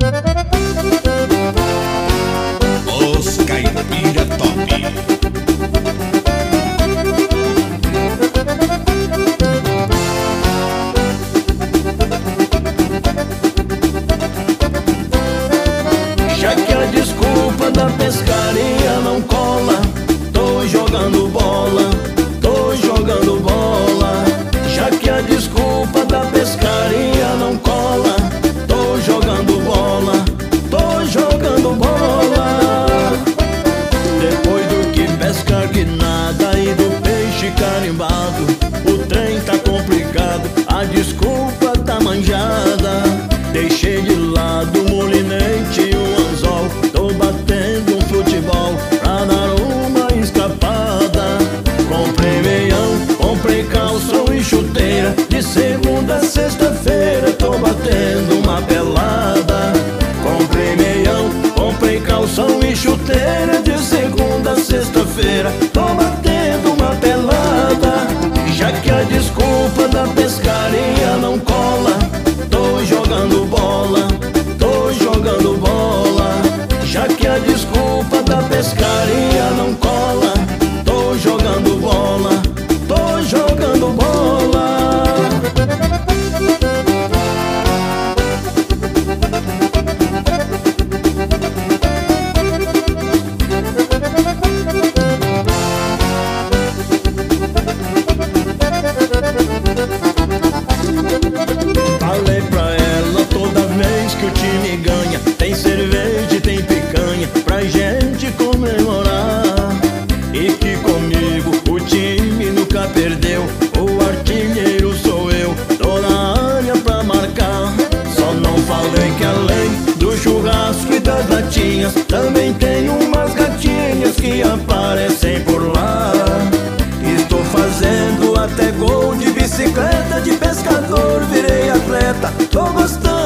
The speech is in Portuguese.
Música carimbado. O trem tá complicado A desculpa tá manjada. Deixei de lado gatinhas. Também tem umas gatinhas que aparecem por lá. Estou fazendo até gol de bicicleta De pescador. Virei atleta Tô gostando.